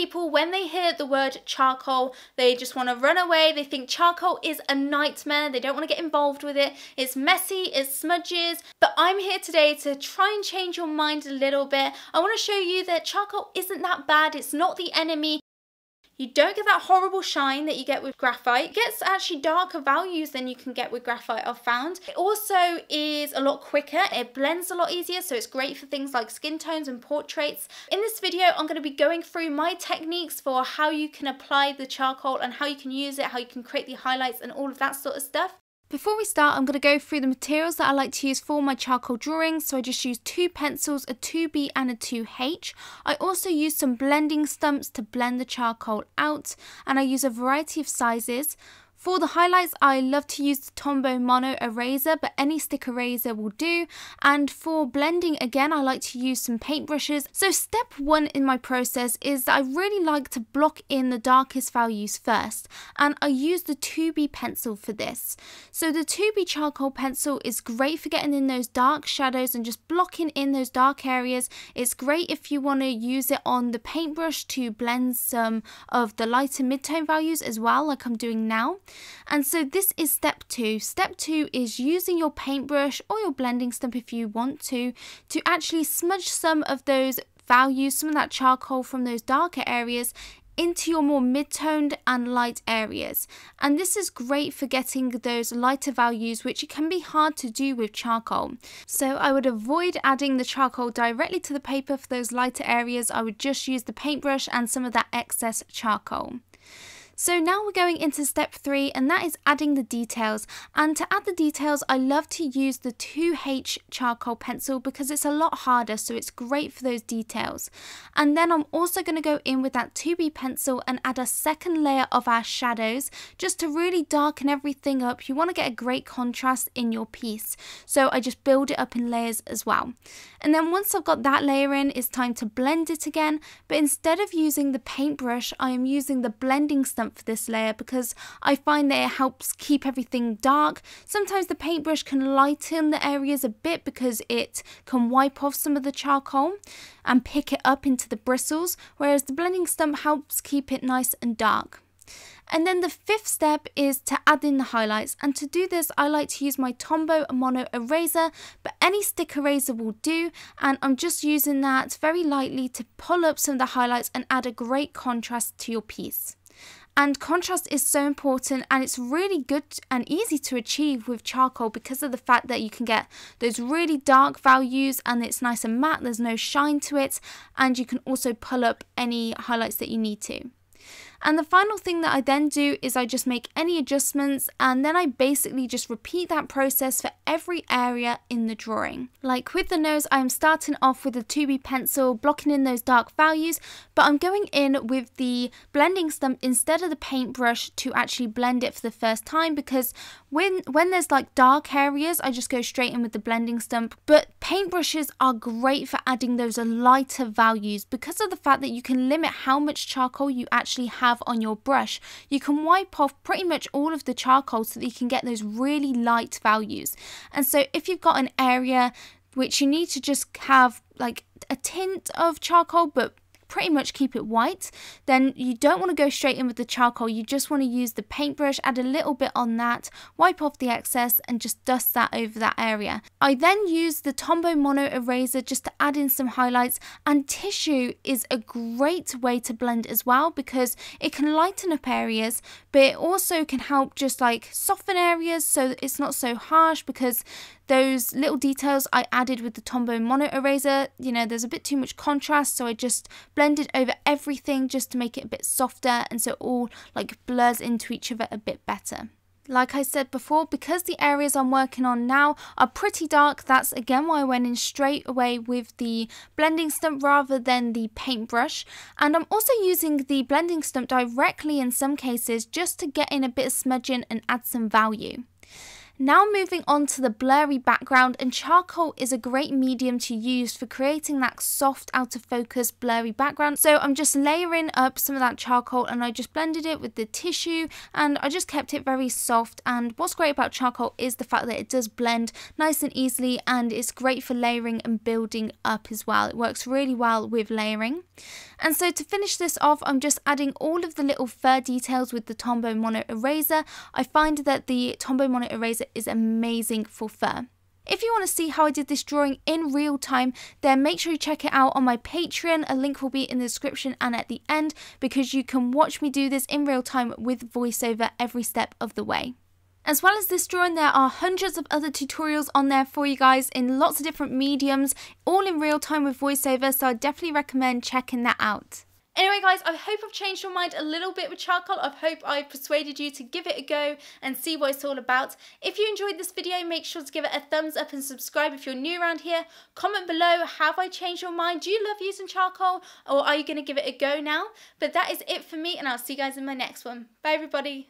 people, when they hear the word charcoal, they just want to run away. They think charcoal is a nightmare. They don't want to get involved with it. It's messy, it smudges. But I'm here today to try and change your mind a little bit. I want to show you that charcoal isn't that bad. It's not the enemy. You don't get that horrible shine that you get with graphite. It gets actually darker values than you can get with graphite I've found. It also is a lot quicker. It blends a lot easier so it's great for things like skin tones and portraits. In this video I'm going to be going through my techniques for how you can apply the charcoal and how you can use it, how you can create the highlights and all of that sort of stuff. Before we start, I'm going to go through the materials that I like to use for my charcoal drawings. So I just use two pencils, a 2B and a 2H. I also use some blending stumps to blend the charcoal out. And I use a variety of sizes. For the highlights, I love to use the Tombow Mono Eraser, but any stick eraser will do. And for blending, again, I like to use some paintbrushes. So step one in my process is that I really like to block in the darkest values first. And I use the 2B pencil for this. So the 2B charcoal pencil is great for getting in those dark shadows and just blocking in those dark areas. It's great if you want to use it on the paintbrush to blend some of the lighter midtone values as well, like I'm doing now. And so this is step two. Step two is using your paintbrush or your blending stump if you want to, to actually smudge some of those values, some of that charcoal from those darker areas into your more mid-toned and light areas. And this is great for getting those lighter values, which can be hard to do with charcoal. So I would avoid adding the charcoal directly to the paper for those lighter areas. I would just use the paintbrush and some of that excess charcoal. So now we're going into step three and that is adding the details. And to add the details, I love to use the 2H charcoal pencil because it's a lot harder so it's great for those details. And then I'm also going to go in with that 2B pencil and add a second layer of our shadows just to really darken everything up. You want to get a great contrast in your piece. So I just build it up in layers as well. And then once I've got that layer in, it's time to blend it again. But instead of using the paintbrush, I am using the blending stump for this layer because I find that it helps keep everything dark. Sometimes the paintbrush can lighten the areas a bit because it can wipe off some of the charcoal and pick it up into the bristles, whereas the blending stump helps keep it nice and dark. And then the fifth step is to add in the highlights. And to do this, I like to use my Tombow Mono Eraser, but any stick eraser will do. And I'm just using that very lightly to pull up some of the highlights and add a great contrast to your piece. And contrast is so important and it's really good and easy to achieve with charcoal because of the fact that you can get those really dark values and it's nice and matte, there's no shine to it, and you can also pull up any highlights that you need to. And the final thing that I then do is I just make any adjustments and then I basically just repeat that process for every area in the drawing. Like with the nose, I'm starting off with a 2B pencil, blocking in those dark values, but I'm going in with the blending stump instead of the paintbrush to actually blend it for the first time because when, when there's like dark areas, I just go straight in with the blending stump. But paintbrushes are great for adding those lighter values because of the fact that you can limit how much charcoal you actually have have on your brush, you can wipe off pretty much all of the charcoal so that you can get those really light values. And so if you've got an area which you need to just have like a tint of charcoal but pretty much keep it white, then you don't want to go straight in with the charcoal. You just want to use the paintbrush, add a little bit on that, wipe off the excess and just dust that over that area. I then use the Tombow Mono Eraser just to add in some highlights and tissue is a great way to blend as well because it can lighten up areas but it also can help just like soften areas so it's not so harsh because those little details I added with the Tombow Mono Eraser, you know, there's a bit too much contrast, so I just blended over everything just to make it a bit softer and so it all like blurs into each other a bit better. Like I said before, because the areas I'm working on now are pretty dark, that's again why I went in straight away with the blending stump rather than the paintbrush. And I'm also using the blending stump directly in some cases just to get in a bit of smudging and add some value. Now moving on to the blurry background and charcoal is a great medium to use for creating that soft out of focus blurry background. So I'm just layering up some of that charcoal and I just blended it with the tissue and I just kept it very soft and what's great about charcoal is the fact that it does blend nice and easily and it's great for layering and building up as well. It works really well with layering. And so to finish this off I'm just adding all of the little fur details with the Tombow Mono Eraser. I find that the Tombow Mono Eraser is amazing for fur. If you want to see how I did this drawing in real time, then make sure you check it out on my Patreon. A link will be in the description and at the end because you can watch me do this in real time with voiceover every step of the way. As well as this drawing, there are hundreds of other tutorials on there for you guys in lots of different mediums, all in real time with voiceover, so I definitely recommend checking that out. Anyway guys, I hope I've changed your mind a little bit with charcoal. I hope I've persuaded you to give it a go and see what it's all about. If you enjoyed this video, make sure to give it a thumbs up and subscribe if you're new around here. Comment below, have I changed your mind? Do you love using charcoal or are you going to give it a go now? But that is it for me and I'll see you guys in my next one. Bye everybody.